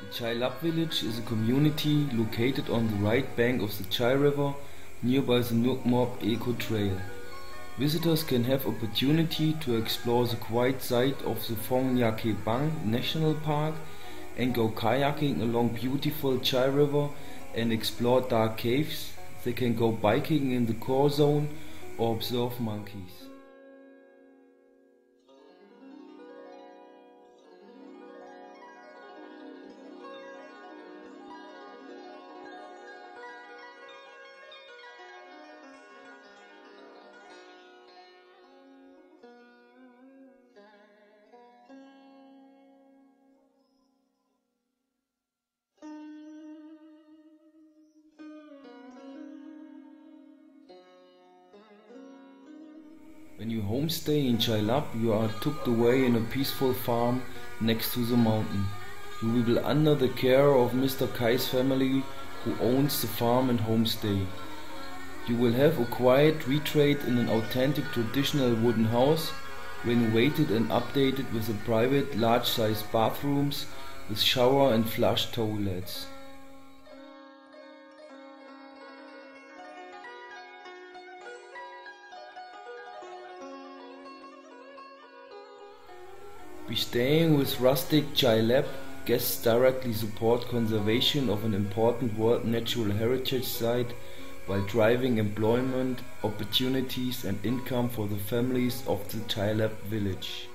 The Chay Lap village is a community located on the right bank of the Chay River nearby the Nuoc Mooc Eco Trail. Visitors can have opportunity to explore the quiet side of the Phong Nha Ke Bang National Park and go kayaking along beautiful Chay River and explore dark caves. They can go biking in the core zone or observe monkeys. When you homestay in Chay Lap, you are tucked away in a peaceful farm next to the mountain. You will be under the care of Mr. Kai's family who owns the farm and homestay. You will have a quiet retreat in an authentic traditional wooden house, renovated and updated with a private large-sized bathrooms with shower and flush toilets. By staying with Rustic Lap, guests directly support conservation of an important World Natural Heritage Site while driving employment opportunities and income for the families of the Lap village.